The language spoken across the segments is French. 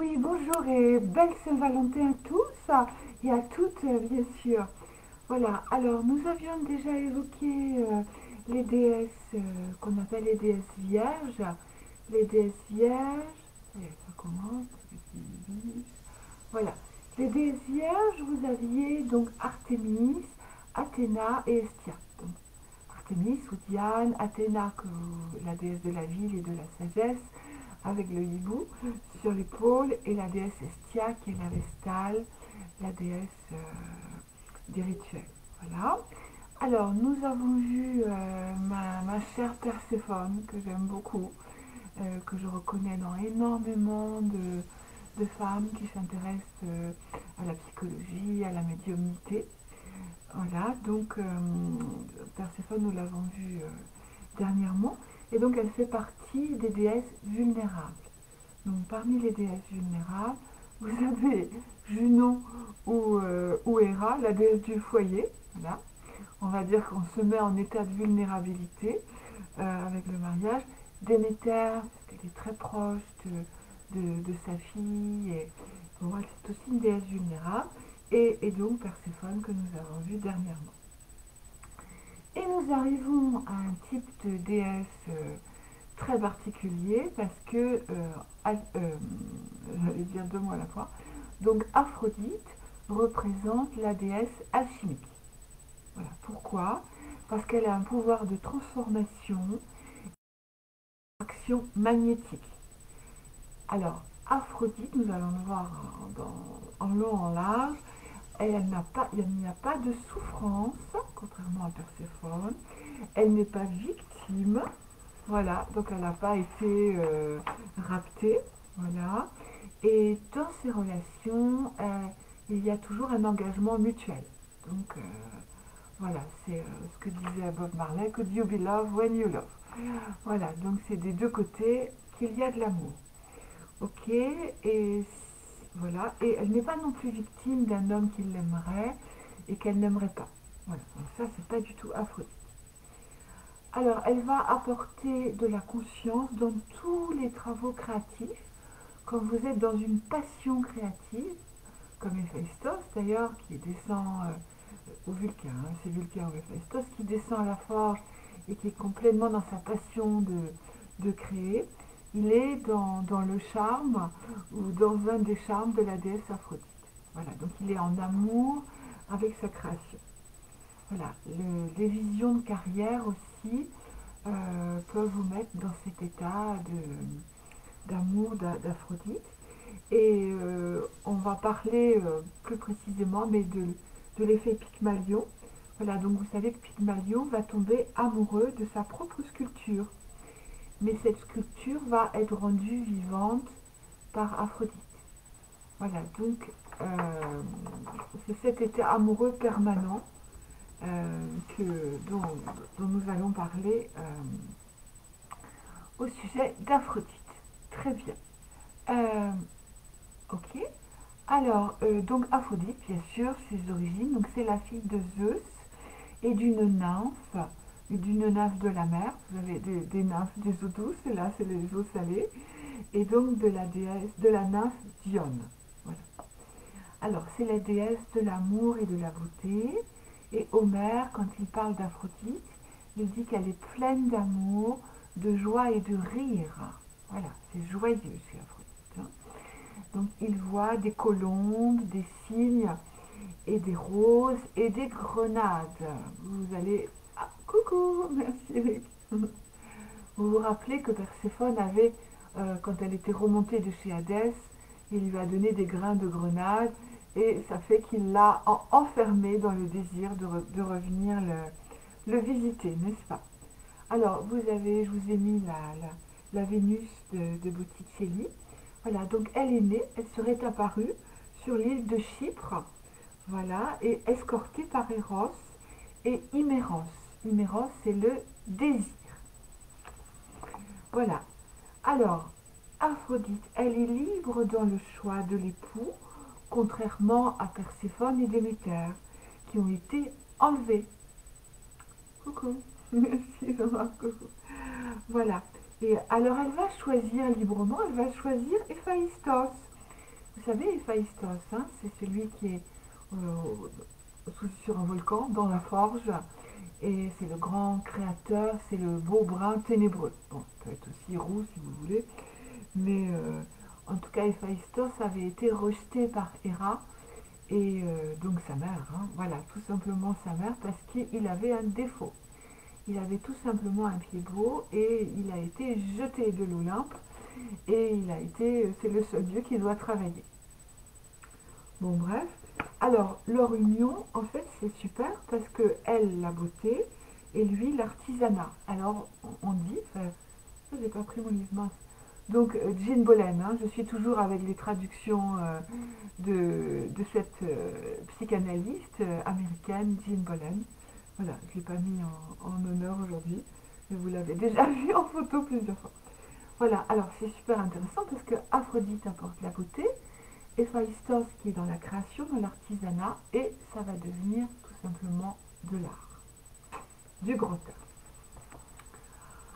Oui, bonjour et belle Saint-Valentin à tous et à toutes, euh, bien sûr. Voilà, alors nous avions déjà évoqué euh, les déesses euh, qu'on appelle les déesses vierges. Les déesses vierges, voilà. Les déesses vierges, vous aviez donc Artémis, Athéna et Estia. Donc, Artémis ou Diane, Athéna, la déesse de la ville et de la sagesse, avec le hibou sur l'épaule, et la déesse Estia, qui est la Vestale, la déesse euh, des rituels. Voilà. Alors, nous avons vu euh, ma, chère Perséphone, que j'aime beaucoup, euh, que je reconnais dans énormément de, femmes qui s'intéressent à la psychologie, à la médiumnité. Voilà, donc Perséphone, nous l'avons vu dernièrement. Et donc elle fait partie des déesses vulnérables. Donc parmi les déesses vulnérables, vous avez Junon ou, euh, Héra, la déesse du foyer. On va dire qu'on se met en état de vulnérabilité euh, avec le mariage. Déméter, parce qu'elle est très proche de, sa fille. Et, c'est aussi une déesse vulnérable. Et, et donc Perséphone que nous avons vu dernièrement. Et nous arrivons à un type de déesse euh, très particulier parce que, euh, euh, j'allais dire deux mots à la fois, donc Aphrodite représente la déesse alchimique. Voilà. Pourquoi? Parce qu'elle a un pouvoir de transformation, action magnétique. Alors, Aphrodite, nous allons le voir en long, en large, elle n'a pas, il n'y a pas de souffrance, contrairement à Perséphone. Elle n'est pas victime. Voilà, donc elle n'a pas été euh, raptée. Voilà. Et dans ces relations, euh, il y a toujours un engagement mutuel. Donc euh, voilà, c'est ce que disait Bob Marley, could you be loved when you love. Voilà, donc c'est des deux côtés qu'il y a de l'amour. Ok, et voilà, et elle n'est pas non plus victime d'un homme qui l'aimerait et qu'elle n'aimerait pas. Voilà, donc ça, c'est pas du tout Aphrodite. Alors, elle va apporter de la conscience dans tous les travaux créatifs. Quand vous êtes dans une passion créative, comme Héphaïstos d'ailleurs, qui descend euh, au Vulcain, hein, c'est Vulcain ou Héphaïstos, qui descend à la forge et qui est complètement dans sa passion de, de créer, il est dans, le charme ou dans un des charmes de la déesse Aphrodite. Voilà, donc il est en amour avec sa création. Voilà, les visions de carrière aussi peuvent vous mettre dans cet état d'amour d'Aphrodite. Et euh, on va parler euh, plus précisément mais de, l'effet Pygmalion. Voilà, donc vous savez que Pygmalion va tomber amoureux de sa propre sculpture mais cette sculpture va être rendue vivante par Aphrodite. Voilà, donc euh, c'est cet état amoureux permanent que, dont, nous allons parler euh, au sujet d'Aphrodite. Très bien. ok. Alors, donc Aphrodite, bien sûr, ses origines, donc c'est la fille de Zeus et d'une nymphe d'une nymphe de la mer, vous avez des, nymphes des eaux douces, là c'est les eaux salées, et donc de la déesse, de la nymphe Dione. Alors c'est la déesse de l'amour et de la beauté, et Homère, quand il parle d'Aphrodite, il dit qu'elle est pleine d'amour, de joie et de rire. Voilà, c'est joyeux chez Aphrodite. Hein. Donc il voit des colombes, des cygnes, et des roses et des grenades. Vous allez Coucou, merci. Vous vous rappelez que Perséphone avait, euh, quand elle était remontée de chez Hadès, il lui a donné des grains de grenade et ça fait qu'il l'a enfermé dans le désir de, revenir le, visiter, n'est-ce pas? Alors, vous avez, je vous ai mis la, Vénus de, de Botticelli. Voilà, donc elle est née, elle serait apparue sur l'île de Chypre, voilà, et escortée par Eros et Himéros. Numéro, c'est le désir. Voilà. Alors, Aphrodite, elle est libre dans le choix de l'époux, contrairement à Perséphone et Déméter, qui ont été enlevés. Coucou. Merci, coucou. Voilà. Et alors, elle va choisir librement, elle va choisir Héphaïstos. Vous savez, Héphaïstos, hein, c'est celui qui est sur un volcan, dans la forge, et c'est le grand créateur, c'est le beau brun ténébreux. Bon, peut être aussi roux si vous voulez, mais euh, en tout cas, Héphaïstos avait été rejeté par Héra, et euh, donc sa mère, hein, voilà, tout simplement sa mère, parce qu'il avait un défaut. Il avait tout simplement un pied beau, et il a été jeté de l'Olympe, et il a été, c'est le seul dieu qui doit travailler. Bon, bref. Alors, leur union, en fait, c'est super parce que elle, la beauté, et lui, l'artisanat. Alors, on dit, j'ai pas pris mon livre, Donc, euh, Jean Bolen, hein, je suis toujours avec les traductions euh, de, cette euh, psychanalyste américaine, Jean Bolen. Voilà, je ne l'ai pas mis en, en honneur aujourd'hui, mais vous l'avez déjà vu en photo plusieurs fois. Voilà, alors c'est super intéressant parce que Aphrodite apporte la beauté, Héphaïstos qui est dans la création, dans l'artisanat, et ça va devenir tout simplement de l'art, du grand art.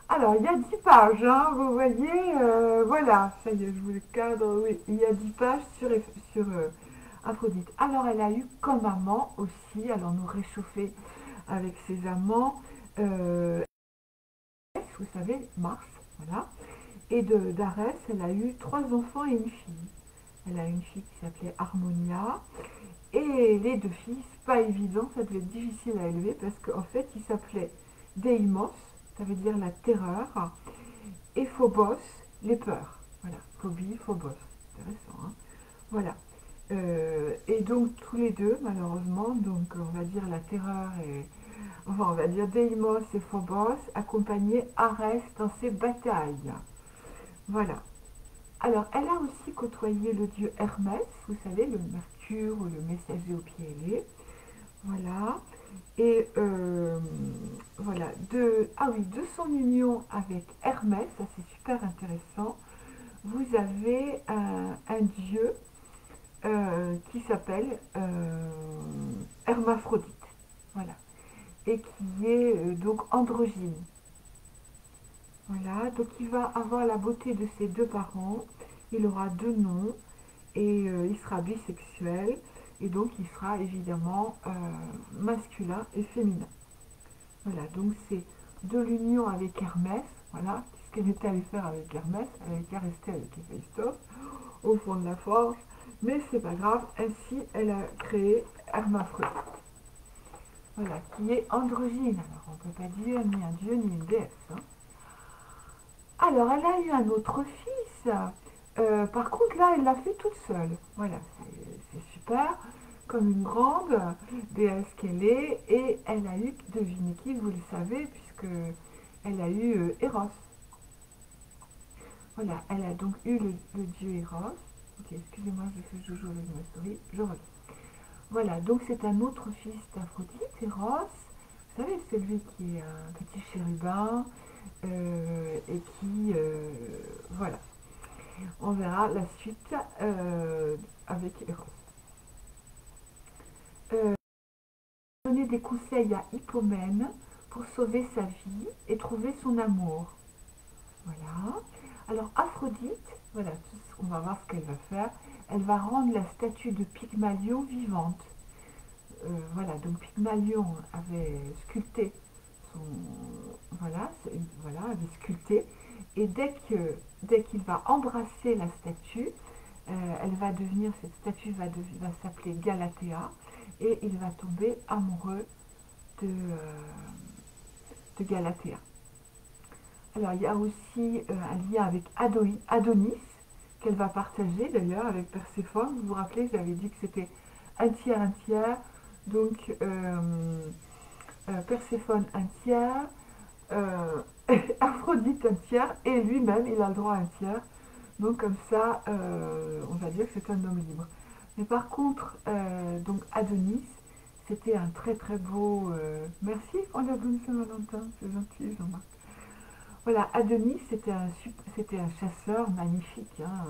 Alors, il y a 10 pages, hein, vous voyez, euh, voilà, ça y est, je vous le cadre, oui, il y a 10 pages sur, sur euh, Aphrodite. Alors, elle a eu comme amant aussi, alors nous réchauffer avec ses amants, euh, vous savez, Mars, voilà, et d'Arès, elle a eu trois enfants et une fille. Elle a une fille qui s'appelait Harmonia. Et les deux filles, pas évident, ça devait être difficile à élever parce qu'en fait, ils s'appelaient Deimos, ça veut dire la terreur, et Phobos, les peurs. Voilà, phobie, Phobos. Intéressant, hein Voilà. Euh, et donc, tous les deux, malheureusement, donc on va dire la terreur et. Enfin, on va dire Deimos et Phobos accompagnaient Arès dans ses batailles. Voilà. Alors, elle a aussi côtoyé le dieu Hermès, vous savez, le mercure ou le messager au pied ailé. Voilà. Et euh, voilà, de, ah oui, de son union avec Hermès, ça c'est super intéressant, vous avez un, dieu euh, qui s'appelle euh, Hermaphrodite. Voilà. Et qui est donc androgyne. Voilà, donc il va avoir la beauté de ses deux parents, il aura deux noms et euh, il sera bisexuel et donc il sera évidemment euh, masculin et féminin. Voilà, donc c'est de l'union avec Hermès, voilà, qu'est-ce qu'elle était allée faire avec Hermès, elle avait qu'à rester avec Héphaïstos au fond de la force, mais c'est pas grave, ainsi elle a créé Hermaphrodite. Voilà, qui est androgyne, alors on ne peut pas dire ni un dieu ni une déesse. Hein. Alors, elle a eu un autre fils. Euh, par contre, là, elle l'a fait toute seule. Voilà, Comme une grande déesse qu'elle est. Et elle a eu, devinez qui, vous le savez, puisque elle a eu euh, Eros. Voilà, elle a donc eu le, dieu Eros. Ok, excusez-moi, je fais joujou avec ma souris. Je reviens. Voilà, donc c'est un autre fils d'Aphrodite, Eros. Vous savez, celui qui est un petit chérubin, euh, et qui, euh, voilà, on verra la suite avec Eros. Donner des conseils à Hippomène pour sauver sa vie et trouver son amour. Voilà. Alors Aphrodite, voilà, on va voir ce qu'elle va faire. Elle va rendre la statue de Pygmalion vivante. voilà, donc Pygmalion avait sculpté voilà, voilà, elle sculpté. Et dès qu'il va embrasser la statue, euh, elle va devenir, cette statue va, va s'appeler Galatea et il va tomber amoureux de, euh, de Galatea. Alors il y a aussi euh, un lien avec Adonis qu'elle va partager d'ailleurs avec Perséphone. Vous vous rappelez, j'avais dit que c'était un tiers, un tiers. Donc euh, Perséphone un tiers, Aphrodite un tiers, et lui-même, il a le droit à un tiers. Donc comme ça, on va dire que c'est un homme libre. Mais par contre, Adonis, c'était un très très beau... merci pour la bonne Saint-Valentin, c'est gentil Jean-Marc. Voilà, Adonis, c'était un, un chasseur magnifique, hein,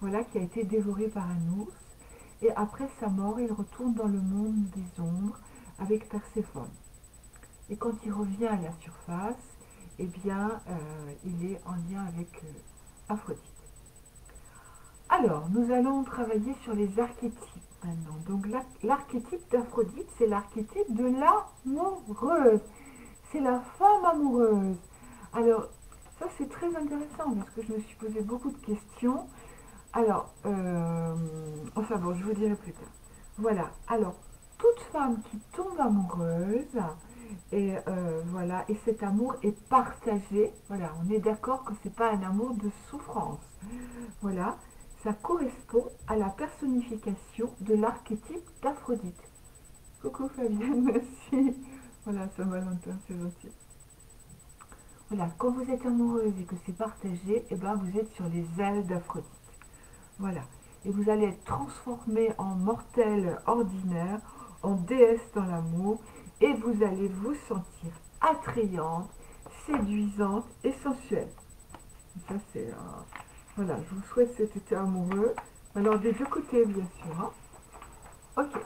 voilà, qui a été dévoré par un ours. Et après sa mort, il retourne dans le monde des ombres avec Perséphone. Et quand il revient à la surface, eh bien, euh, il est en lien avec euh, Aphrodite. Alors, nous allons travailler sur les archétypes maintenant. Donc, l'archétype d'Aphrodite, c'est l'archétype de l'amoureuse. C'est la femme amoureuse. Alors, ça, c'est très intéressant parce que je me suis posé beaucoup de questions. Alors, euh, enfin bon, je vous dirai plus tard. Voilà. Alors, toute femme qui tombe amoureuse, et euh, voilà, et cet amour est partagé. Voilà, on est d'accord que c'est pas un amour de souffrance. Voilà, ça correspond à la personnification de l'archétype d'Aphrodite. Coucou Fabienne, merci. Voilà, ça Valentin, c'est gentil. Voilà, quand vous êtes amoureuse et que c'est partagé, eh ben vous êtes sur les ailes d'Aphrodite. Voilà. Et vous allez être transformé en mortel ordinaire, en déesse dans l'amour, et vous allez vous sentir attrayante, séduisante et sensuelle. Ça, c'est... voilà, je vous souhaite cet été amoureux. Alors, des deux côtés, bien sûr. Hein. Ok.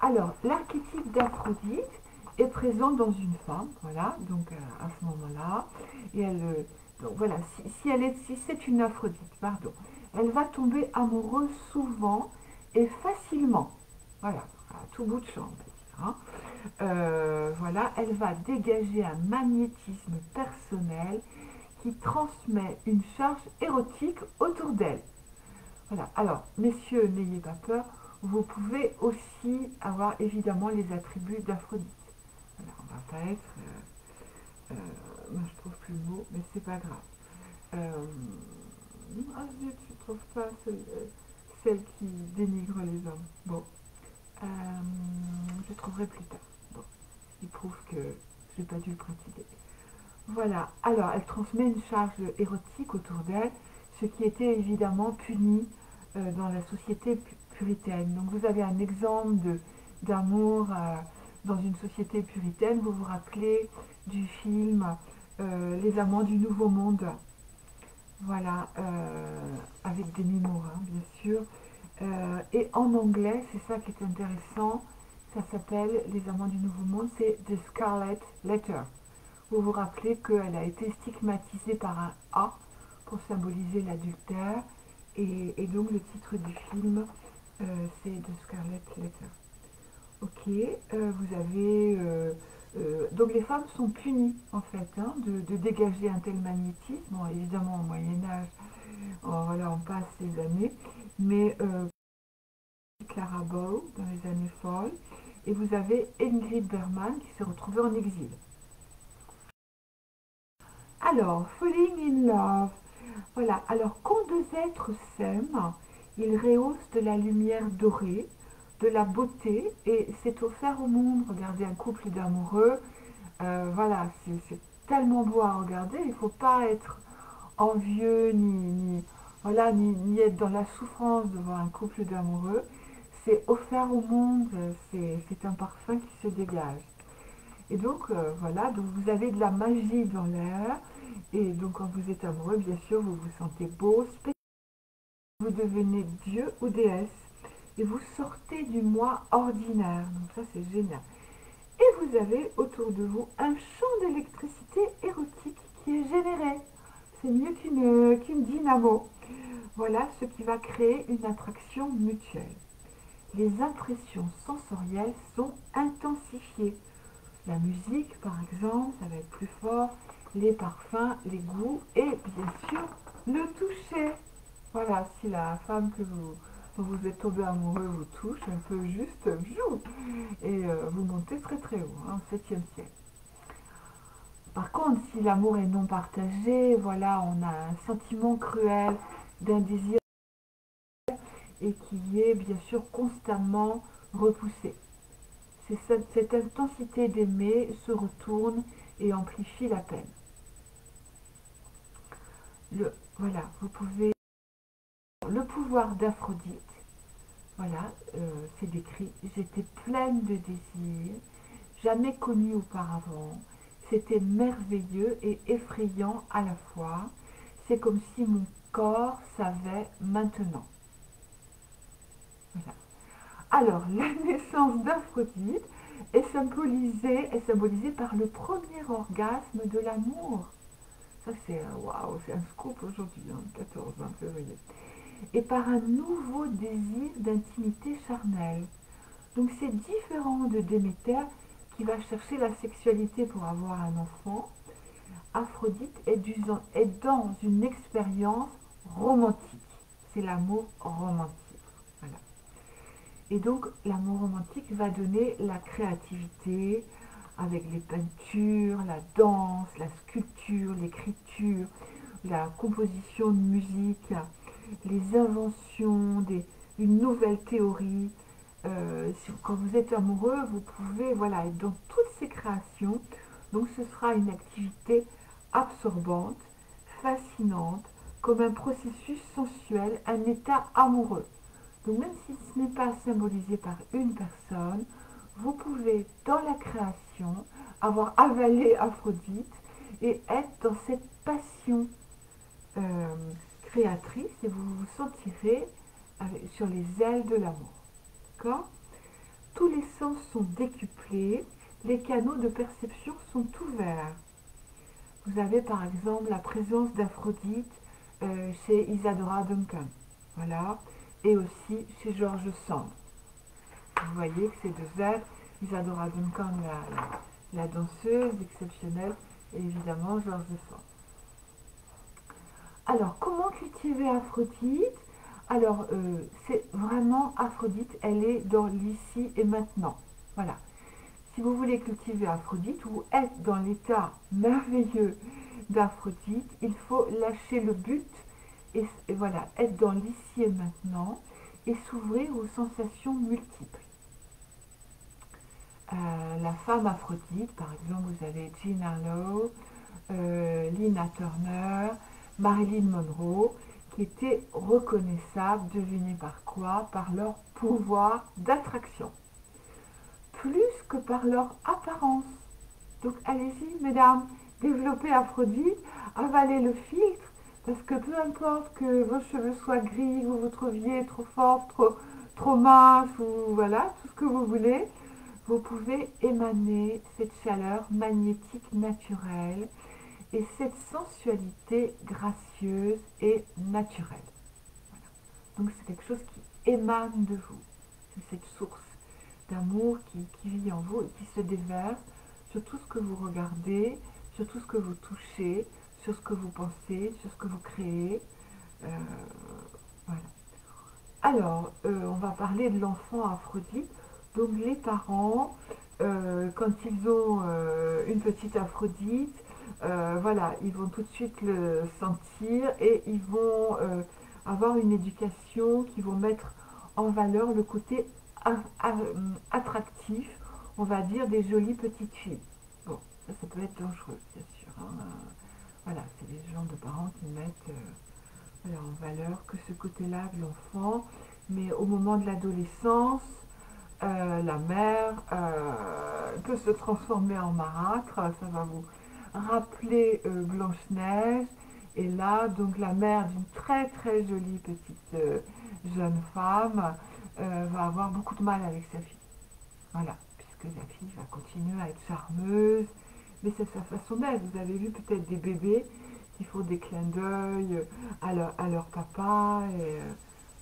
Alors, l'archétype d'Aphrodite est présent dans une femme, voilà, donc euh, à ce moment-là. Et elle, euh, donc voilà, si, elle est, si c'est une Aphrodite, pardon, elle va tomber amoureuse souvent et facilement. Voilà, à tout bout de champ, hein. euh, voilà, elle va dégager un magnétisme personnel qui transmet une charge érotique autour d'elle. Voilà, alors, messieurs, n'ayez pas peur, vous pouvez aussi avoir évidemment les attributs d'Aphrodite. Voilà, on va pas être... Euh, euh, moi, je trouve plus le mot, mais c'est pas grave. Euh, ah, je ne trouve pas celle, qui dénigre les hommes. Bon, je trouverai plus tard. Bon, il prouve que je n'ai pas dû le pratiquer. Voilà, alors elle transmet une charge érotique autour d'elle, ce qui était évidemment puni euh, dans la société puritaine. Donc vous avez un exemple d'amour euh, dans une société puritaine. Vous vous rappelez du film euh, Les Amants du Nouveau Monde. Voilà, avec des Morin, bien sûr. et en anglais, c'est ça qui est intéressant, ça s'appelle Les Amants du Nouveau Monde, c'est The Scarlet Letter. Vous vous rappelez qu'elle a été stigmatisée par un A pour symboliser l'adultère. Et, donc le titre du film, euh, c'est The Scarlet Letter. Ok, euh, vous avez... Euh, donc les femmes sont punies en fait hein, de, dégager un tel magnétisme. Bon, évidemment au Moyen Âge, voilà, on passe les années, mais Clara Bow dans les années folles, et vous avez Ingrid Bergman qui s'est retrouvée en exil. Alors, falling in love. Voilà, alors quand deux êtres s'aiment, ils rehaussent de la lumière dorée, de la beauté, et c'est offert au monde. Regardez un couple d'amoureux, euh, voilà, c'est tellement beau à regarder, il ne faut pas être envieux, ni, voilà, ni, être dans la souffrance de voir un couple d'amoureux. C'est offert au monde, c'est un parfum qui se dégage. Et donc, euh, voilà, vous avez de la magie dans l'air. Et donc, quand vous êtes amoureux, bien sûr, vous vous sentez beau, spécial. Vous devenez dieu ou déesse. Et vous sortez du moi ordinaire. Donc, ça, c'est génial. Et vous avez autour de vous un champ d'électricité érotique qui est généré. C'est mieux qu'une dynamo. Voilà ce qui va créer une attraction mutuelle. Les impressions sensorielles sont intensifiées. La musique, par exemple, ça va être plus fort, les parfums, les goûts et bien sûr le toucher. Voilà, si la femme que vous, vous êtes tombé amoureux vous touche, un peu juste et euh, vous montez très très haut, hein, au septième ciel. Par contre, si l'amour est non partagé, voilà, on a un sentiment cruel d'un désir et qui est bien sûr constamment repoussé cette intensité d'aimer se retourne et amplifie la peine. Le, voilà, vous pouvez... Le pouvoir d'Aphrodite, voilà, euh, c'est décrit. J'étais pleine de désirs, jamais connu auparavant. C'était merveilleux et effrayant à la fois. C'est comme si mon corps savait maintenant. Voilà. Alors, la naissance d'Aphrodite est symbolisée, par le premier orgasme de l'amour. Ça, c'est waouh, c'est un scoop aujourd'hui, hein, 14 20 février. Et par un nouveau désir d'intimité charnelle. Donc, c'est différent de Déméter qui va chercher la sexualité pour avoir un enfant. Aphrodite est dans une expérience romantique. C'est l'amour romantique. Et donc, l'amour romantique va donner la créativité, avec les peintures, la danse, la sculpture, l'écriture, la composition de musique, les inventions, une nouvelle théorie. Euh, quand vous êtes amoureux, vous pouvez voilà, être dans toutes ces créations. Donc ce sera une activité absorbante, fascinante, comme un processus sensuel, un état amoureux. Même si ce n'est pas symbolisé par une personne, vous pouvez, dans la création, avoir avalé Aphrodite et être dans cette passion euh, créatrice et vous vous sentirez sur les ailes de l'amour. D'accord? Tous les sens sont décuplés, les canaux de perception sont ouverts. Vous avez par exemple la présence d'Aphrodite euh, chez Isadora Duncan, voilà, et aussi chez George Sand. Vous voyez que ces deux êtres, Isadora Duncan, la, la, danseuse exceptionnelle, et évidemment Georges Sand. Alors, comment cultiver Aphrodite? Alors, euh, c'est vraiment Aphrodite, elle est dans l'ici et maintenant. Voilà. Si vous voulez cultiver Aphrodite ou être dans l'état merveilleux d'Aphrodite, il faut lâcher le but et, voilà, être dans l'ici et maintenant et s'ouvrir aux sensations multiples. Euh, la femme Aphrodite, par exemple, vous avez Jean Harlow, euh, Lina Turner, Marilyn Monroe, qui étaient reconnaissables, devinez par quoi? Par leur pouvoir d'attraction, plus que par leur apparence. Donc allez-y, mesdames, développez Aphrodite, avalez le filtre, parce que peu importe que vos cheveux soient gris, vous vous trouviez trop forte, trop, trop ou voilà, tout ce que vous voulez, vous pouvez émaner cette chaleur magnétique naturelle et cette sensualité gracieuse et naturelle. Donc c'est quelque chose qui émane de vous. C'est cette source d'amour qui, vit en vous et qui se déverse sur tout ce que vous regardez, sur tout ce que vous touchez, sur ce que vous pensez, sur ce que vous créez. Euh, voilà. Alors, euh, on va parler de l'enfant Aphrodite. Donc les parents, euh, quand ils ont une petite Aphrodite, voilà, ils vont tout de suite le sentir et ils vont avoir une éducation qui vont mettre en valeur le côté attractif, on va dire, des jolies petites filles. Bon, ça, ça peut être dangereux, bien sûr. Hein. Voilà, c'est des gens de parents qui mettent euh, en valeur que ce côté-là de l'enfant, mais au moment de l'adolescence, la mère peut se transformer en marâtre, ça va vous rappeler euh, Blanche-Neige. Et là, donc la mère d'une très très jolie petite euh, jeune femme euh, va avoir beaucoup de mal avec sa fille. Voilà, puisque la fille va continuer à être charmeuse, mais c'est sa façon d'être. Vous avez vu peut-être des bébés qui font des clins d'œil à leur, à leur papa. Et,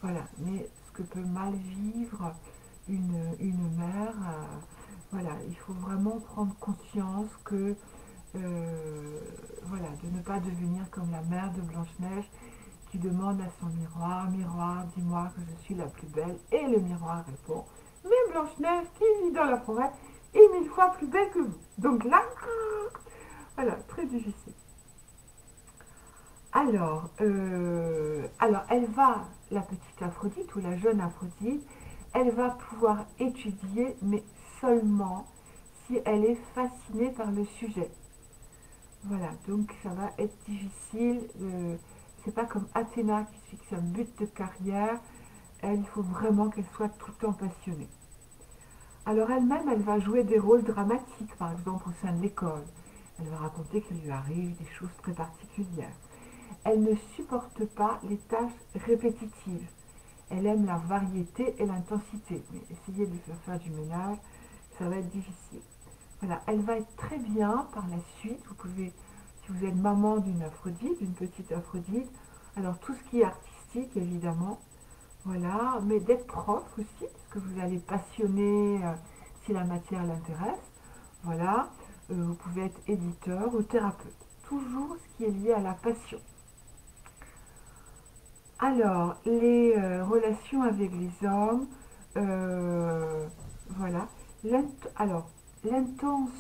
voilà, mais ce que peut mal vivre une, mère, voilà, il faut vraiment prendre conscience que euh, voilà, de ne pas devenir comme la mère de Blanche-Neige qui demande à son miroir, miroir, dis-moi que je suis la plus belle. Et le miroir répond, mais Blanche-Neige qui vit dans la forêt est mille fois plus belle que vous. Donc là, voilà, très difficile. Alors, euh, alors, elle va, la petite Aphrodite ou la jeune Aphrodite, elle va pouvoir étudier, mais seulement si elle est fascinée par le sujet. Voilà, donc ça va être difficile. c'est pas comme Athéna qui se fixe un but de carrière. Elle, il faut vraiment qu'elle soit tout le temps passionnée. Alors elle-même, elle va jouer des rôles dramatiques, par exemple au sein de l'école. Elle va raconter qu'il lui arrive des choses très particulières. Elle ne supporte pas les tâches répétitives. Elle aime la variété et l'intensité. Mais essayez de faire faire du ménage, ça va être difficile. Voilà, elle va être très bien par la suite. Vous pouvez, si vous êtes maman d'une Aphrodite, d'une petite Aphrodite, alors tout ce qui est artistique évidemment, voilà, mais d'être prof aussi, parce que vous allez passionner euh, si la matière l'intéresse, voilà, euh, vous pouvez être éditeur ou thérapeute, toujours ce qui est lié à la passion. Alors, les euh, relations avec les hommes, voilà, alors, l'intense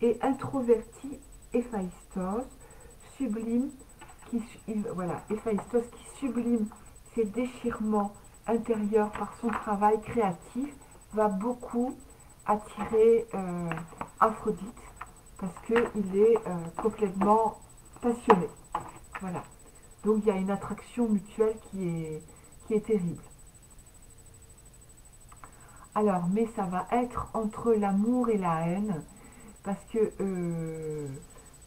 et introverti Héphaïstos sublime, qui, voilà, Héphaïstos qui sublime ses déchirements intérieurs par son travail créatif, va beaucoup attirer euh, Aphrodite parce qu'il est euh, complètement passionné. Voilà. Donc il y a une attraction mutuelle qui est, qui est terrible. Alors, mais ça va être entre l'amour et la haine, parce que, euh,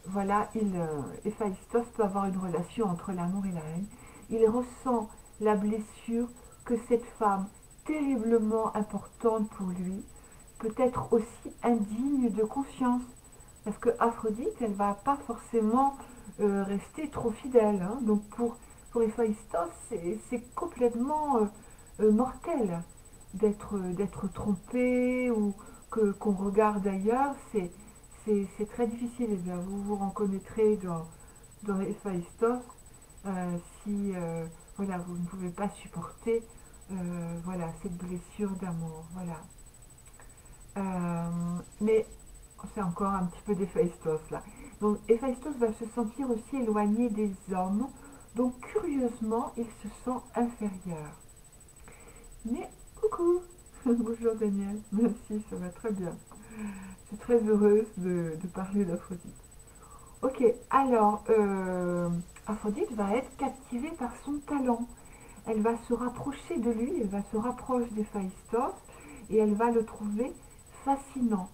voilà, il, Héphaïstos peut avoir une relation entre l'amour et la haine. Il ressent la blessure que cette femme, terriblement importante pour lui, peut être aussi indigne de confiance. Parce que Aphrodite, elle va pas forcément euh, rester trop fidèle. Hein. Donc pour, pour Héphaïstos, c'est complètement euh, euh, mortel d'être trompé ou qu'on regarde ailleurs. C'est très difficile. Eh vous vous reconnaîtrez dans, dans Héphaïstos si voilà, vous ne pouvez pas supporter voilà, cette blessure d'amour. Voilà. Euh, mais c'est encore un petit peu d'Héphaïstos là. Donc Héphaïstos va se sentir aussi éloigné des hommes. Donc curieusement, il se sent inférieur. Mais coucou Bonjour Daniel, merci, ça va très bien. Je suis très heureuse de, parler d'Aphrodite. Ok, alors euh, Aphrodite va être captivée par son talent. Elle va se rapprocher de lui, elle va se rapprocher d'Héphaïstos et elle va le trouver fascinant.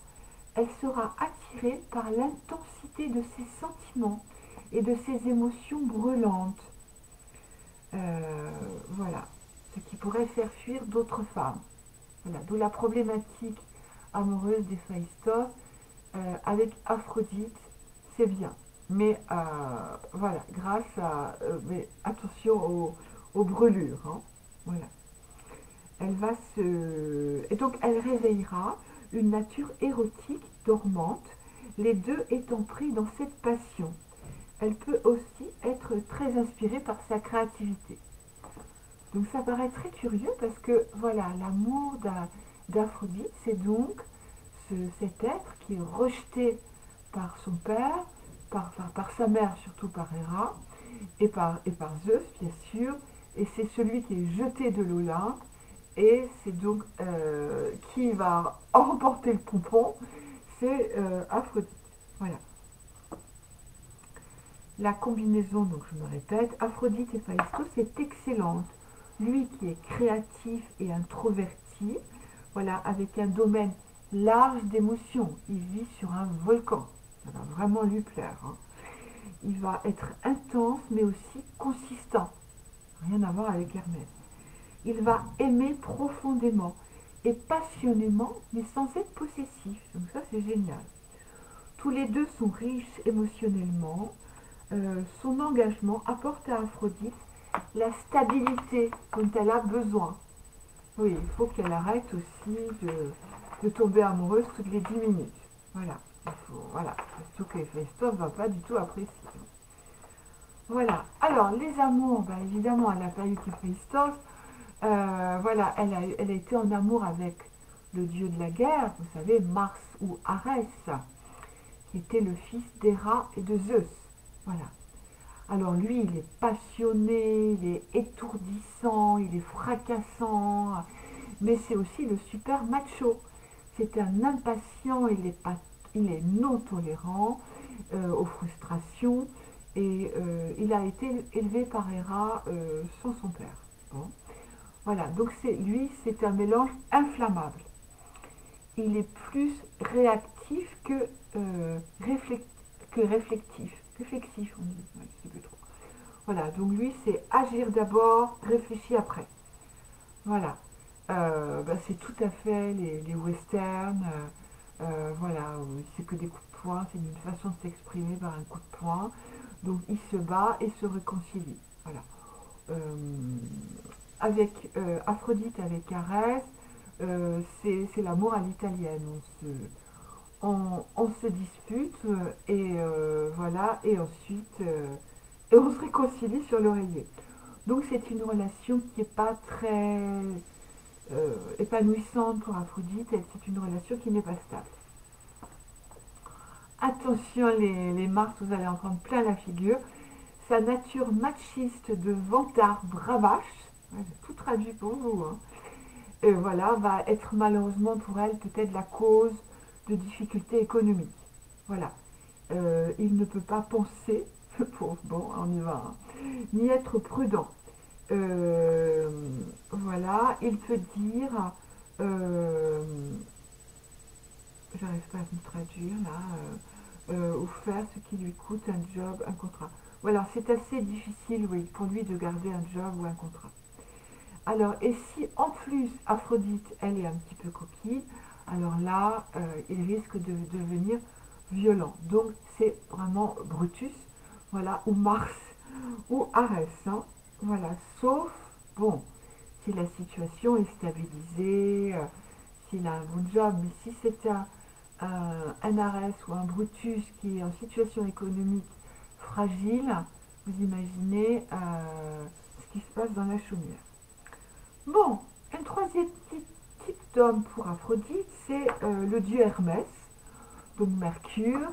Elle sera attirée par l'intensité de ses sentiments et de ses émotions brûlantes. Euh, voilà, ce qui pourrait faire fuir d'autres femmes. Voilà, d'où la problématique amoureuse des euh, avec Aphrodite, c'est bien. Mais euh, voilà, grâce à... Euh, mais attention aux, brûlures. Hein. voilà. Elle va se... Et donc elle réveillera une nature érotique dormante, les deux étant pris dans cette passion. Elle peut aussi être très inspirée par sa créativité. Donc ça paraît très curieux parce que voilà, l'amour d'Aphrodite, c'est donc cet être qui est rejeté par son père, par, sa mère, surtout par Héra, et par, et par Zeus, bien sûr, et c'est celui qui est jeté de l'Olympe, et c'est donc euh, qui va emporter le pompon, c'est euh, Aphrodite. Voilà. La combinaison, donc je me répète, Aphrodite et Phaistos est excellente. Lui qui est créatif et introverti, voilà, avec un domaine large d'émotions. Il vit sur un volcan. Ça va vraiment lui plaire. Hein. Il va être intense mais aussi consistant. Rien à voir avec Hermès. Il va aimer profondément et passionnément, mais sans être possessif. Donc ça, c'est génial. Tous les deux sont riches émotionnellement. Euh, son engagement apporte à Aphrodite la stabilité dont elle a besoin. Oui, il faut qu'elle arrête aussi de, tomber amoureuse toutes les 10 minutes. Voilà. Voilà. Surtout que ne va pas du tout apprécier. Voilà. Alors, les amours, bah, évidemment, elle n'a pas eu Héphaïstos. Euh, voilà, elle a, elle a été en amour avec le dieu de la guerre, vous savez, Mars ou Arès, qui était le fils d'Héra et de Zeus. Voilà. Alors lui, il est passionné, il est étourdissant, il est fracassant, mais c'est aussi le super macho. C'est un impatient, il est, pas, il est non tolérant euh, aux frustrations et euh, il a été élevé par Héra sans son père. Voilà, donc lui, c'est un mélange inflammable. Il est plus réactif que, euh, que réflectif. Réflexif, on dit. Voilà, donc lui, c'est agir d'abord, réfléchir après. Voilà. Euh, bah, c'est tout à fait les, westerns, voilà, c'est que des coups de poing, c'est une façon de s'exprimer par un coup de poing. Donc il se bat et se réconcilie. Voilà. avec Aphrodite, avec Arès, c'est l'amour à l'italienne. On se, on, se dispute et voilà, et ensuite et on se réconcilie sur l'oreiller. Donc c'est une relation qui n'est pas très euh, épanouissante pour Aphrodite, c'est une relation qui n'est pas stable. Attention les, les Mars, vous allez en prendre plein la figure. Sa nature machiste de vantard bravache, j'ai tout traduit pour vous, hein, voilà, va être malheureusement pour elle peut-être la cause de difficultés économiques. Voilà. Euh, il ne peut pas penser bon, on y va, hein. ni être prudent. Euh, voilà, il peut dire, euh, j'arrive pas à me traduire là, euh, ou faire ce qui lui coûte un job, un contrat. Voilà, c'est assez difficile, oui, pour lui de garder un job ou un contrat. Alors, et si en plus Aphrodite, elle est un petit peu coquille, alors là, il risque de devenir violent. Donc, c'est vraiment Brutus voilà, ou Mars, ou Arès, hein. Voilà, sauf, bon, si la situation est stabilisée, euh, s'il a un bon job, mais si c'est un, Arès ou un Brutus qui est en situation économique fragile, vous imaginez euh, ce qui se passe dans la chaumière. Bon, un troisième type d'homme pour Aphrodite, c'est euh, le dieu Hermès, donc Mercure,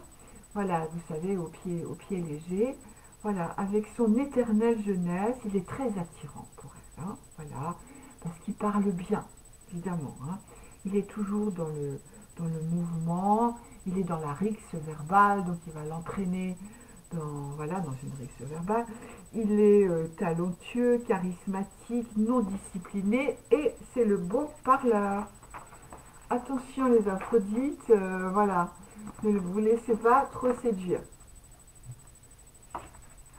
voilà, vous savez, au pied léger. Voilà, avec son éternelle jeunesse, il est très attirant pour elle. Hein, voilà, parce qu'il parle bien, évidemment. Hein. Il est toujours dans le, mouvement, il est dans la rixe verbale, donc il va l'entraîner dans, voilà, dans une rixe verbale. Il est euh, talentueux, charismatique, non discipliné et c'est le bon parleur. Attention les Aphrodite, euh, voilà. Ne vous laissez pas trop séduire.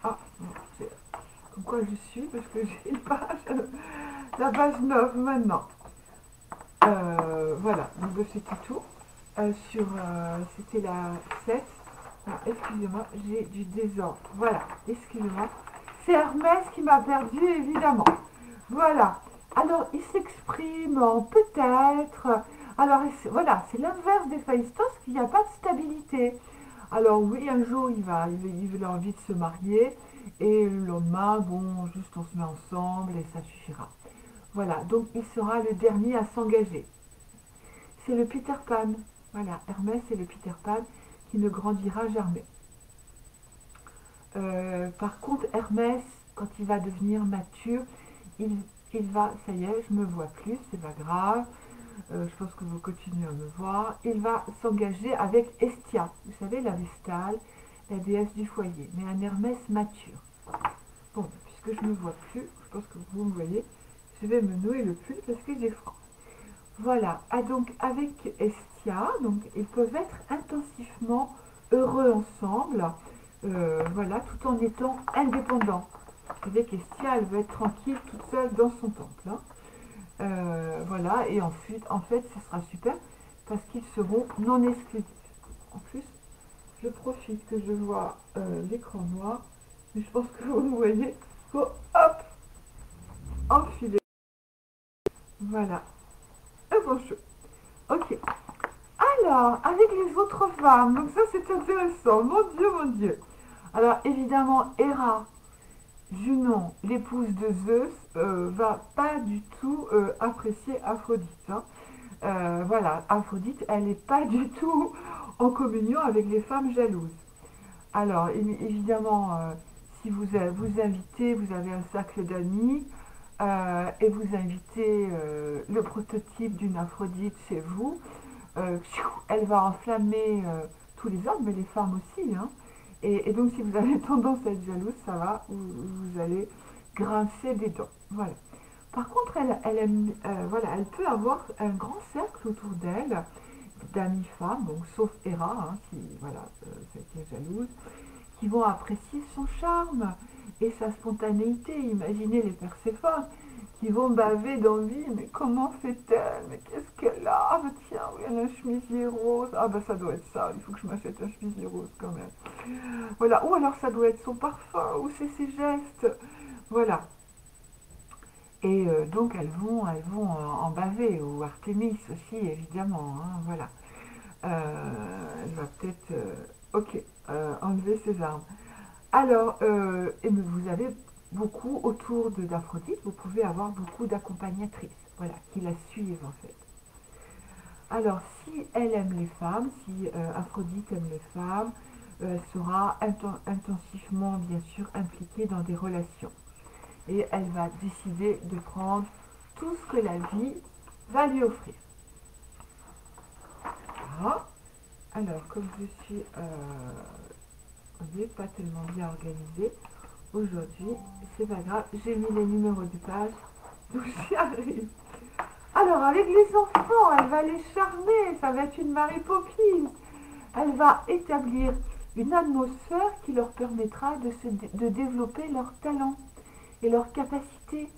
Ah, comme quoi je suis, parce que j'ai une page, la page 9 maintenant. Euh, voilà, donc c'était tout. Euh, sur, euh, c'était la 7. Ah, excusez-moi, j'ai du désordre. Voilà, excusez-moi. C'est Hermès qui m'a perdu, évidemment. Voilà. Alors, il s'exprime en peut-être, alors voilà, c'est l'inverse des Phaistos, qu'il n'y a pas de stabilité. Alors oui, un jour il va, il, a envie de se marier, et le lendemain, bon, juste on se met ensemble et ça suffira. Voilà, donc il sera le dernier à s'engager. C'est le Peter Pan. Voilà, Hermès c'est le Peter Pan qui ne grandira jamais. Euh, par contre, Hermès, quand il va devenir mature, il, il va, ça y est, je me vois plus, c'est pas grave. Euh, je pense que vous continuez à me voir, il va s'engager avec Estia, vous savez, la Vestale, la déesse du foyer, mais un Hermès mature. Bon, puisque je ne me vois plus, je pense que vous me voyez, je vais me nouer le pull parce que j'ai froid. Voilà, ah, donc avec Estia, donc ils peuvent être intensivement heureux ensemble, euh, voilà, tout en étant indépendants. Avec Estia, elle veut être tranquille toute seule dans son temple. Hein. Euh, voilà, et ensuite, en fait, ce sera super parce qu'ils seront non exclusifs. En plus, je profite que je vois euh, l'écran noir, mais je pense que vous voyez. Faut hop enfiler. Voilà. Et bonjour. Ok. Alors, avec les autres femmes, donc ça c'est intéressant. Mon Dieu, mon Dieu. Alors évidemment, Hera, Junon, l'épouse de Zeus, euh, va pas du tout euh, apprécier Aphrodite. Hein. Voilà, Aphrodite, elle n'est pas du tout en communion avec les femmes jalouses. Alors, évidemment, si vous vous invitez, vous avez un cercle d'amis, et vous invitez le prototype d'une Aphrodite chez vous, elle va enflammer tous les hommes, mais les femmes aussi. Hein. Et, donc, si vous avez tendance à être jalouse, ça va, vous, allez grincer des dents. Voilà. Par contre, elle, elle, euh, voilà, elle peut avoir un grand cercle autour d'elle d'amis femmes, sauf Hera, hein, qui voilà, euh, est jalouse, qui vont apprécier son charme et sa spontanéité. Imaginez les Perséphones qui vont baver d'envie. Mais comment fait-elle? Mais qu'est-ce qu'elle a? Ah, bah, tiens, elle a un chemisier rose. Ah, bah, ça doit être ça. Il faut que je m'achète un chemisier rose quand même. Voilà. Ou alors, ça doit être son parfum, ou c'est ses gestes. Voilà. Et euh, donc, elles vont, elles vont en baver, ou Artemis aussi, évidemment. Hein, voilà. Euh, elle va peut-être, euh, ok, enlever ses armes. Alors, et vous avez beaucoup autour d'Aphrodite, vous pouvez avoir beaucoup d'accompagnatrices, voilà, qui la suivent en fait. Alors, si elle aime les femmes, si euh, Aphrodite aime les femmes, euh, elle sera intensivement, bien sûr, impliquée dans des relations. Elle va décider de prendre tout ce que la vie va lui offrir. Alors, comme je suis euh, pas tellement bien organisée, aujourd'hui. C'est pas grave, j'ai mis les numéros du page, donc j'y arrive. Alors, avec les enfants, elle va les charmer, ça va être une Marie Poppins. Elle va établir une atmosphère qui leur permettra de, développer leurs talents et leurs capacités.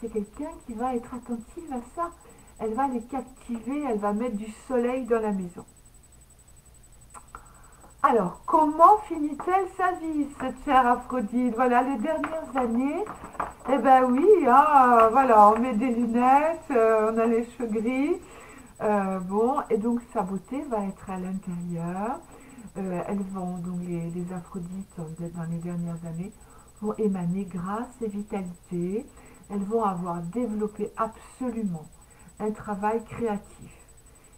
C'est quelqu'un qui va être attentive à ça. Elle va les captiver, elle va mettre du soleil dans la maison. Alors, comment finit-elle sa vie, cette chère Aphrodite? Voilà, les dernières années, eh ben oui, hein, voilà, on met des lunettes, euh, on a les cheveux gris, euh, bon, et donc sa beauté va être à l'intérieur. Euh, elles vont, donc les, les Aphrodites, dans les dernières années, vont émaner grâce et vitalité. Elles vont avoir développé absolument un travail créatif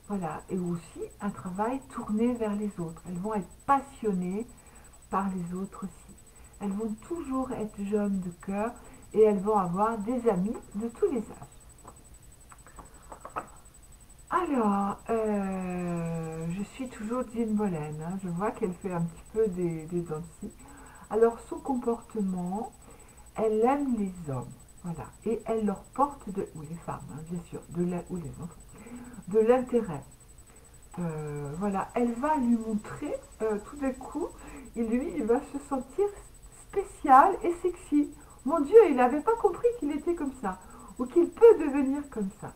voilà, et aussi un travail tourné vers les autres. Elles vont être passionnées par les autres aussi. Elles vont toujours être jeunes de cœur et elles vont avoir des amis de tous les âges. Alors, euh, je suis toujours Jean Bolen. Hein. Je vois qu'elle fait un petit peu des, des Alors, son comportement, elle aime les hommes. Voilà. Et elle leur porte, de, ou les femmes, hein, bien sûr, de l'intérêt. Euh, voilà, elle va lui montrer euh, tout d'un coup, lui, il va se sentir spécial et sexy. Mon Dieu, il n'avait pas compris qu'il était comme ça, ou qu'il peut devenir comme ça.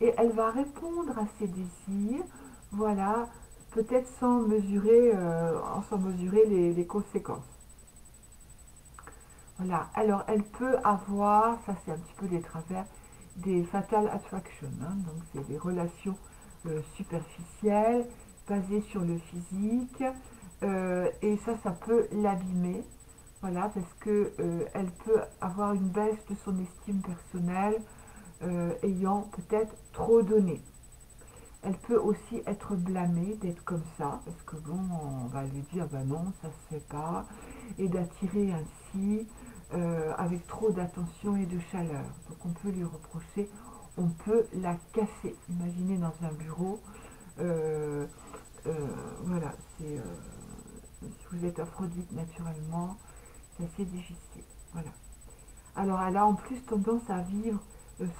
Et elle va répondre à ses désirs, voilà, peut-être sans mesurer, euh, sans mesurer les, conséquences. Voilà, alors elle peut avoir, ça c'est un petit peu des travers, des fatal attractions, hein. donc c'est des relations euh, superficielles, basées sur le physique, euh, et ça, ça peut l'abîmer, voilà, parce que euh, elle peut avoir une baisse de son estime personnelle, ayant peut-être trop donné. Elle peut aussi être blâmée d'être comme ça, parce que bon, on va lui dire, ben non, ça se fait pas, et d'attirer ainsi euh, avec trop d'attention et de chaleur. Donc on peut lui reprocher, on peut la casser. Imaginez dans un bureau, euh, euh, voilà, c'est si vous êtes Aphrodite naturellement, c'est assez difficile. Voilà. Alors elle a en plus tendance à vivre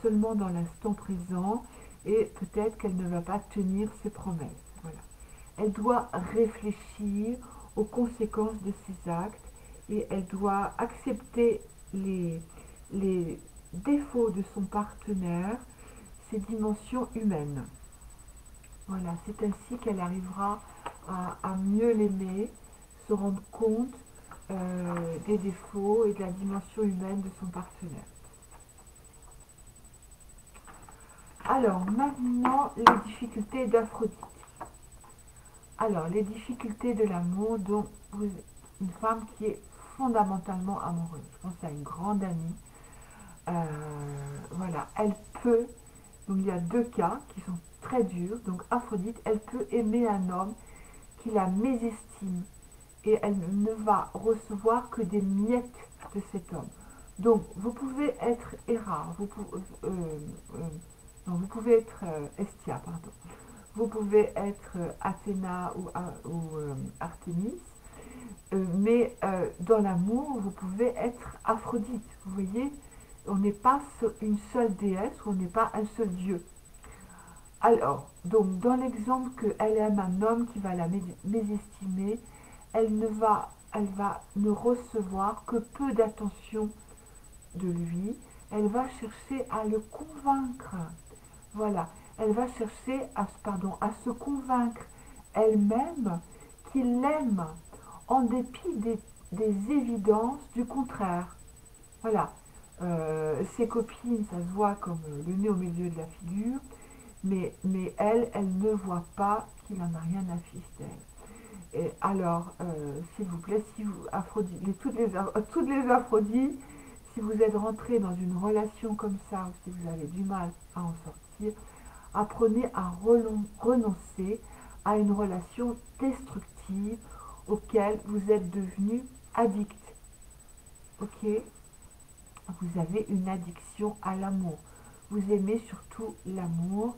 seulement dans l'instant présent et peut-être qu'elle ne va pas tenir ses promesses. Elle doit réfléchir aux conséquences de ses actes et elle doit accepter les, les défauts de son partenaire, ses dimensions humaines. Voilà, c'est ainsi qu'elle arrivera à, mieux l'aimer, se rendre compte euh, des défauts et de la dimension humaine de son partenaire. Alors, maintenant, les difficultés d'Aphrodite. Alors, les difficultés de l'amour, dont une femme qui est fondamentalement amoureuse. Je pense à une grande amie. Euh, voilà, elle peut, donc il y a deux cas qui sont très durs. Donc Aphrodite, elle peut aimer un homme qui la mésestime et elle ne va recevoir que des miettes de cet homme. Donc vous pouvez être Héra, vous pouvez, euh, euh, vous pouvez être Estia, pardon. Vous pouvez être Athéna ou, ou euh, mais euh, dans l'amour, vous pouvez être Aphrodite. Vous voyez, on n'est pas une seule déesse, on n'est pas un seul dieu. Alors, donc dans l'exemple qu'elle aime un homme qui va la mésestimer, elle ne va, elle va ne recevoir que peu d'attention de lui, elle va chercher à le convaincre. Voilà, elle va chercher à, pardon, à se convaincre elle-même qu'il l'aime en dépit des, évidences du contraire. Voilà, euh, ses copines, ça se voit comme le nez au milieu de la figure, mais, elle, elle ne voit pas qu'il n'en a rien à fiche Et alors, euh, s'il vous plaît, si vous, les, toutes, les, toutes les Aphrodites, si vous êtes rentré dans une relation comme ça, si vous avez du mal à en sortir, apprenez à renoncer à une relation destructive auquel vous êtes devenu addict. Ok? Vous avez une addiction à l'amour. Vous aimez surtout l'amour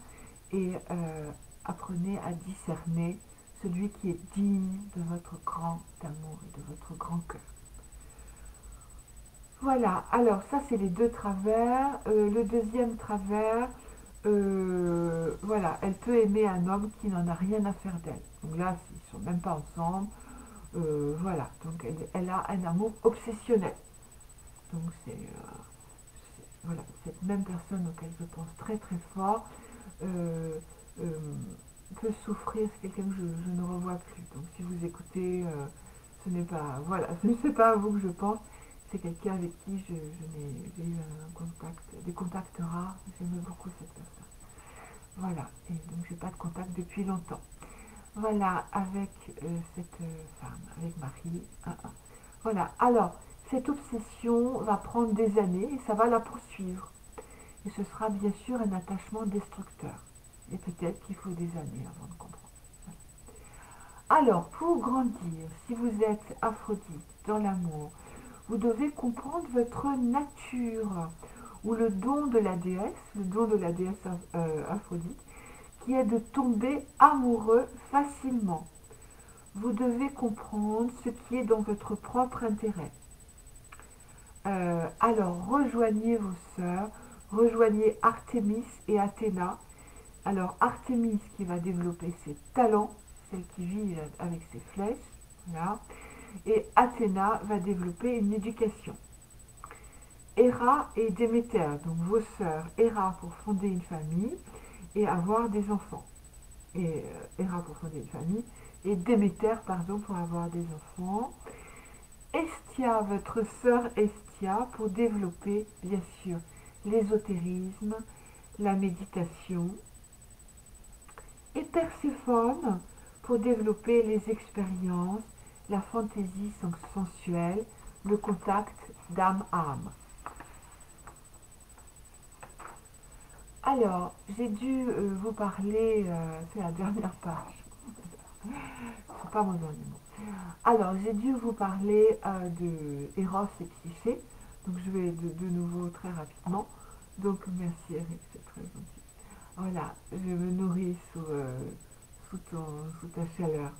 et euh, apprenez à discerner celui qui est digne de votre grand amour et de votre grand cœur. Voilà, alors ça c'est les deux travers. Euh, le deuxième travers, euh, voilà, elle peut aimer un homme qui n'en a rien à faire d'elle. Donc là, ils sont même pas ensemble. Euh, voilà, donc elle, a un amour obsessionnel. Donc c'est voilà, cette même personne auquel je pense très très fort peut souffrir, c'est quelqu'un que je, je, ne revois plus. Donc si vous écoutez, ce n'est pas, voilà, ce n'est pas à vous que je pense c'est quelqu'un avec qui je, j'ai eu un contact, des contacts rares. J'aime beaucoup cette personne. Voilà, et donc j'ai pas de contact depuis longtemps. Voilà, avec euh, cette euh, femme, avec Marie. Voilà, alors, cette obsession va prendre des années et ça va la poursuivre. Et ce sera bien sûr un attachement destructeur. Et peut-être qu'il faut des années avant de comprendre. Alors, pour grandir, si vous êtes Aphrodite dans l'amour, vous devez comprendre votre nature ou le don de la déesse, le don de la déesse euh, Aphrodite, qui est de tomber amoureux facilement. Vous devez comprendre ce qui est dans votre propre intérêt. Euh, alors, rejoignez vos sœurs, rejoignez Artémis et Athéna. Alors, Artémis qui va développer ses talents, celle qui vit avec ses flèches, là et Athéna va développer une éducation. Héra et Déméter, donc vos sœurs, Héra pour fonder une famille et avoir des enfants. Et euh, Héra pour fonder une famille et Déméter, pardon, pour avoir des enfants. Estia, votre sœur Estia, pour développer, bien sûr, l'ésotérisme, la méditation. Et Perséphone, pour développer les expériences, la fantaisie sensuelle, le contact d'âme à âme. Alors, j'ai dû euh, vous parler, euh, c'est la dernière page, c'est pas mon dernier mot. Alors, j'ai dû vous parler euh, de Eros et Psyché, donc je vais de, nouveau très rapidement. Donc, merci Eric, c'est très gentil. Voilà, je me nourris sous, ta chaleur.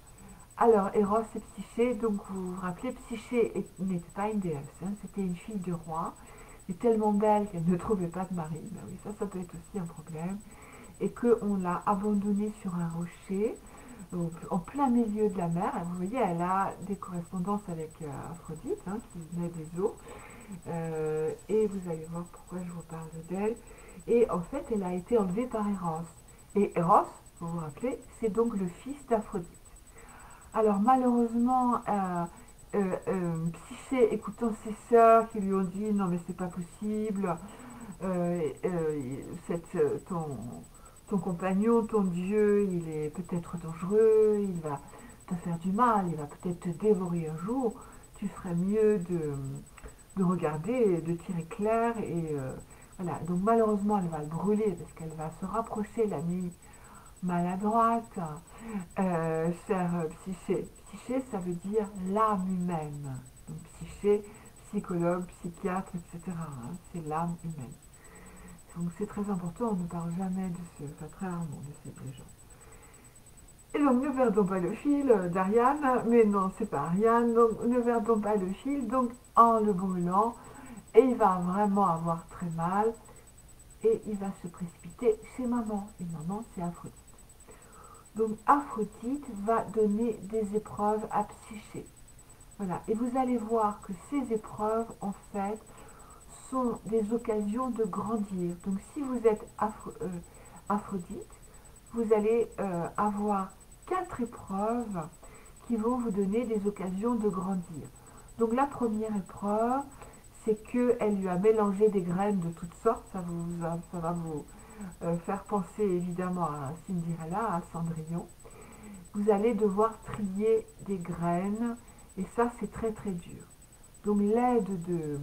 Alors, Eros et Psyché, donc vous vous rappelez, Psyché n'était pas une déesse, hein, c'était une fille du roi, mais tellement belle qu'elle ne trouvait pas de mari. Ben oui, ça, ça peut être aussi un problème. Et qu'on l'a abandonnée sur un rocher, en plein milieu de la mer. vous voyez, elle a des correspondances avec euh, Aphrodite, hein, qui venait des eaux. Euh, et vous allez voir pourquoi je vous parle d'elle. Et en fait, elle a été enlevée par Eros. Et Eros, vous vous rappelez, c'est donc le fils d'Aphrodite. Alors malheureusement, euh, euh, euh, Psyché, écoutant ses sœurs qui lui ont dit non mais c'est pas possible, ton, ton compagnon, ton Dieu, il est peut-être dangereux, il va te faire du mal, il va peut-être te dévorer un jour, tu ferais mieux de, de regarder, de tirer clair et voilà. Donc malheureusement elle va le brûler parce qu'elle va se rapprocher la nuit maladroite, euh, chère psyché. Psyché, ça veut dire l'âme humaine. Donc psyché, psychologue, psychiatre, etc. Hein, c'est l'âme humaine. Donc c'est très important, on ne parle jamais de ce, enfin très rarement de ces gens. Et donc ne perdons pas le fil d'Ariane, mais non, c'est pas Ariane, donc ne perdons pas le fil, donc en le brûlant, et il va vraiment avoir très mal, et il va se précipiter chez maman. Et maman, c'est Aphrodite. Donc Aphrodite va donner des épreuves à Psyché. Voilà. Et vous allez voir que ces épreuves, en fait, sont des occasions de grandir. Donc si vous êtes euh, Aphrodite, vous allez euh, avoir quatre épreuves qui vont vous donner des occasions de grandir. Donc la première épreuve, c'est qu'elle lui a mélangé des graines de toutes sortes. Ça, vous, ça va vous euh, faire penser évidemment à Cinderella, à Cendrillon. Vous allez devoir trier des graines et ça c'est très très dur. Donc l'aide de...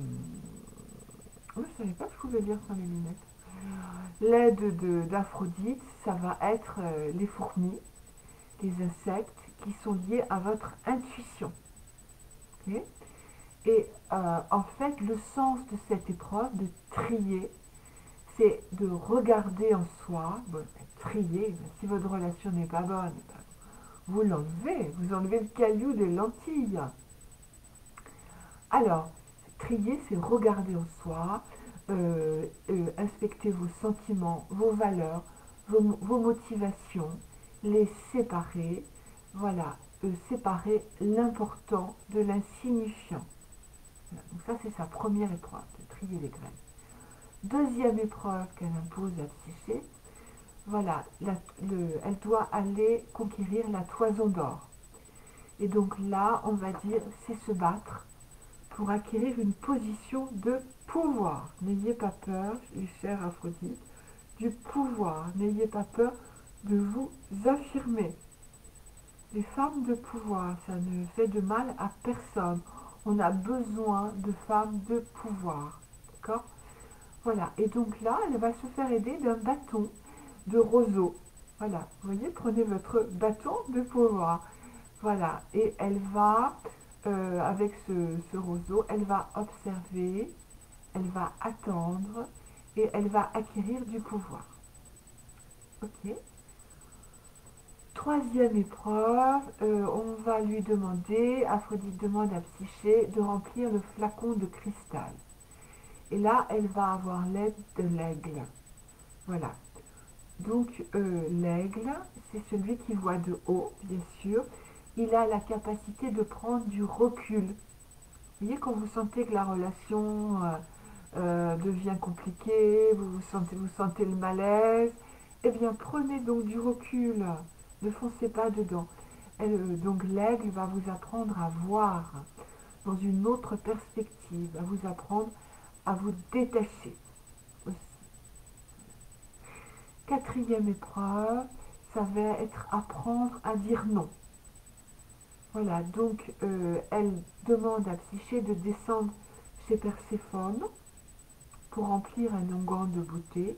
Je ne savais pas que je pouvais lire sans les lunettes. L'aide d'Aphrodite, ça va être euh, les fourmis, les insectes qui sont liés à votre intuition. Et euh, en fait, le sens de cette épreuve, de trier, c'est de regarder en soi, trier, si votre relation n'est pas bonne, vous l'enlevez, vous enlevez le caillou des lentilles. Alors, trier, c'est regarder en soi, euh, euh, inspecter vos sentiments, vos valeurs, vos, motivations, les séparer, voilà, séparer l'important de l'insignifiant. Donc ça, c'est sa première épreuve, trier les graines. Deuxième épreuve qu'elle impose à Psyché, voilà, elle doit aller conquérir la toison d'or. Et donc là, on va dire, c'est se battre pour acquérir une position de pouvoir. N'ayez pas peur, chère Aphrodite, du pouvoir. N'ayez pas peur de vous affirmer. Les femmes de pouvoir, ça ne fait de mal à personne. On a besoin de femmes de pouvoir. D'accord? Voilà. Et donc là, elle va se faire aider d'un bâton de roseau. Voilà. Vous voyez, prenez votre bâton de pouvoir. Voilà. Et elle va, euh, avec ce, roseau, elle va observer, elle va attendre et elle va acquérir du pouvoir. Ok Troisième épreuve, euh, on va lui demander, Aphrodite demande à Psyché de remplir le flacon de cristal. Et là, elle va avoir l'aide de l'aigle. Voilà. Donc, euh, l'aigle, c'est celui qui voit de haut, bien sûr. Il a la capacité de prendre du recul. Vous voyez, quand vous sentez que la relation euh, devient compliquée, vous, sentez, vous sentez le malaise, eh bien, prenez donc du recul ne foncez pas dedans. Euh, donc l'aigle va vous apprendre à voir dans une autre perspective, à vous apprendre à vous détacher aussi. Quatrième épreuve, ça va être apprendre à dire non. Voilà, donc euh, elle demande à Psyché de descendre chez Perséphone pour remplir un onguent de beauté.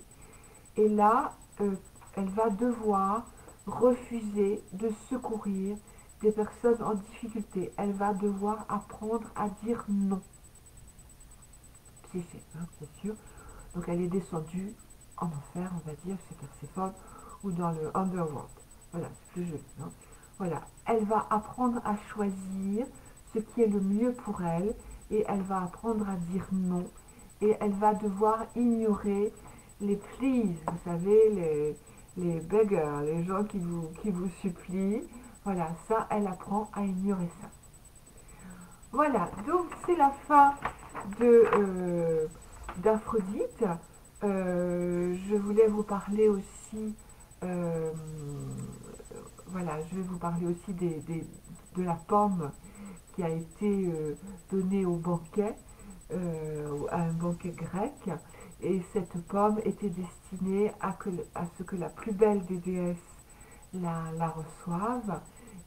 Et là, euh, elle va devoir refuser de secourir des personnes en difficulté. Elle va devoir apprendre à dire non. C'est fait, hein, bien sûr. Donc elle est descendue en enfer, on va dire, chez Perséphone, ou dans le underworld. Voilà, c'est plus joli. Hein. Voilà, elle va apprendre à choisir ce qui est le mieux pour elle, et elle va apprendre à dire non, et elle va devoir ignorer les please, vous savez, les, les beggars, les gens qui vous, qui vous supplient. Voilà, ça, elle apprend à ignorer ça. Voilà, donc c'est la fin euh, d'Aphrodite. Euh, je voulais vous parler aussi, euh, voilà, je vais vous parler aussi de la pomme qui a été donnée au banquet, à un banquet grec. Et cette pomme était destinée à, ce que la plus belle des déesses la, reçoive.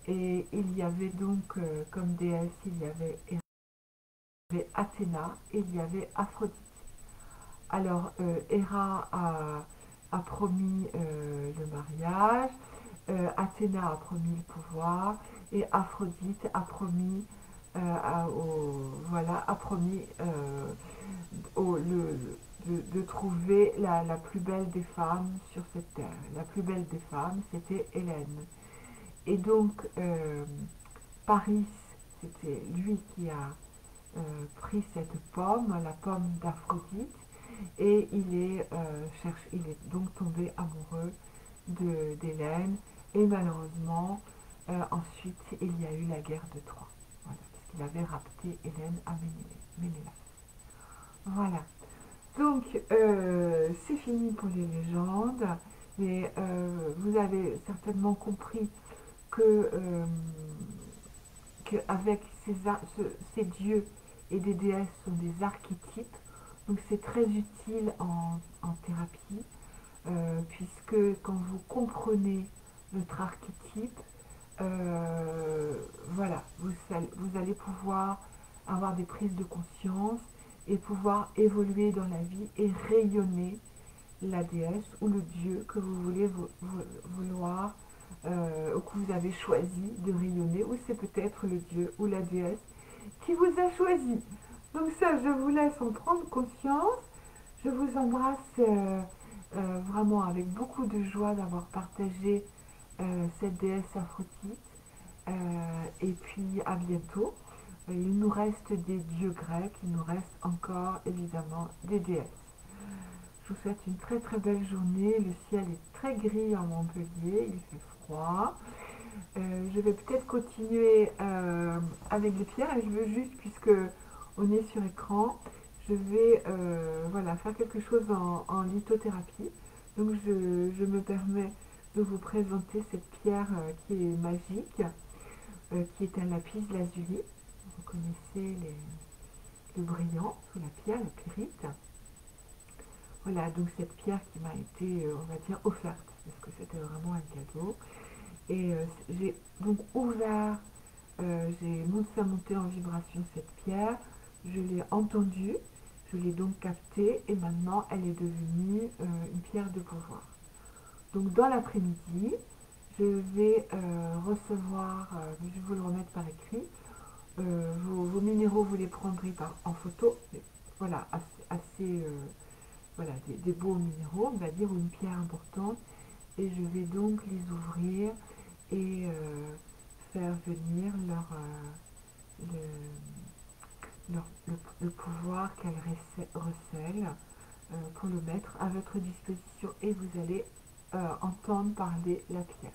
Et il y avait donc euh, comme déesse, il y avait, Athéna et il y avait Aphrodite. Alors euh, Héra a, promis euh, le mariage, Athéna a promis le pouvoir et Aphrodite a promis, voilà, a promis le, de, trouver la, plus belle des femmes sur cette terre. La plus belle des femmes, c'était Hélène. Et donc, euh, Paris, c'était lui qui a euh, pris cette pomme, la pomme d'Aphrodite, et il est, euh, cherche, il est donc tombé amoureux d'Hélène. Et malheureusement, ensuite, il y a eu la guerre de Troie. Voilà, parce qu'il avait rapté Hélène à Ménélas. Voilà. Donc, c'est fini pour les légendes, mais vous avez certainement compris que, euh, avec ces, dieux et des déesses sont des archétypes, donc c'est très utile en, thérapie, puisque quand vous comprenez notre archétype, voilà, vous, vous allez pouvoir avoir des prises de conscience et pouvoir évoluer dans la vie et rayonner la déesse ou le dieu que vous voulez vouloir euh, que vous avez choisi de rayonner ou c'est peut-être le dieu ou la déesse qui vous a choisi. Donc ça, je vous laisse en prendre conscience. Je vous embrasse euh, euh, vraiment avec beaucoup de joie d'avoir partagé cette déesse Aphrodite. et puis à bientôt. Il nous reste des dieux grecs, il nous reste encore évidemment des déesses. Je vous souhaite une très très belle journée. Le ciel est très gris en Montpellier, Euh, je vais peut-être continuer euh, avec les pierres et je veux juste, puisque on est sur écran, je vais euh, voilà, faire quelque chose en, lithothérapie. Donc je, me permets de vous présenter cette pierre qui est magique, qui est un lapis lazuli vous connaissez le brillant sous la pierre, la pyrite. Voilà, donc cette pierre qui m'a été, on va dire, offerte, parce que c'était vraiment un cadeau. Et euh, j'ai donc ouvert, euh, j'ai monter en vibration cette pierre, je l'ai entendue, je l'ai donc captée, et maintenant elle est devenue une pierre de pouvoir. Donc dans l'après-midi, je vais recevoir, je vais vous le remettre par écrit, euh, vos, minéraux, vous les prendrez en photo. voilà, assez, euh, voilà, des, beaux minéraux, on va dire, une pierre importante. Et je vais donc les ouvrir et euh, faire venir leur, le, pouvoir qu'elles recèlent pour le mettre à votre disposition. Et vous allez entendre parler la pierre.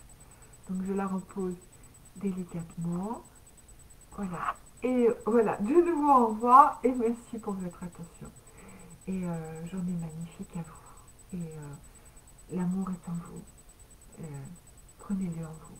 Donc je la repose délicatement. Voilà. Et voilà, de nouveau au revoir et merci pour votre attention. Et euh, journée magnifique à vous. Et euh, l'amour est en vous. Euh, prenez-le en vous.